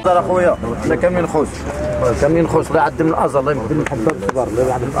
تفضل اخويا. حنا كاملين خوش كاملين خوش لا عد من الازل الله يبدل المحبه بالصبر لا عد من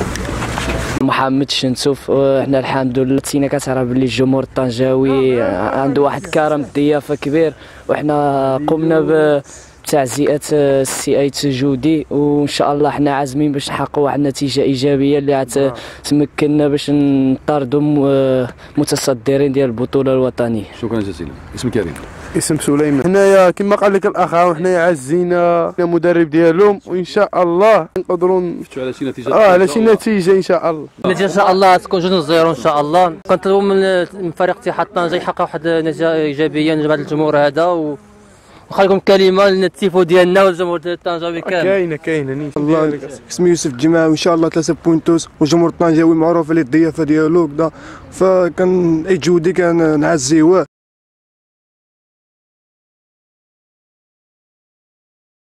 محمد شنسوف إحنا الحمد لله تينا كتعرف باللي الجمهور الطنجاوي عنده واحد كرم ضيافه كبير وحنا قمنا ب بتعزئه السي ايت جودي وان شاء الله حنا عازمين باش نحققوا واحد النتيجة إيجابية اللي تمكننا باش نطردوا م- متصدرين ديال البطولة الوطنية. شكرا جزيلا. اسمك كريم. اسم سليمان. حنايا كما قال لك الأخ حنايا عزينا المدرب ديالهم. وان شاء الله نقدروا ن- شفتوا على شي نتيجة؟ آه على شي نتيجة ان شاء الله النتيجه إن شاء الله تكون جوج زيرو إن شاء الله. كنطلبوا من من فريق اتحاد طنجة يحقق واحد النتيجة إيجابية لهذا الجمهور هذا و وخليكم كلمة للتيفو ديالنا والجمهور ديال الطنجاوي كامل كاينة كاينة نيت. الله اسمي يوسف جماعي وإن شاء الله ثلاثة بوينتوس. والجمهور الطنجاوي معروف عليه الضيافة ديالو كدا فكان أي جودي كان نعزيوه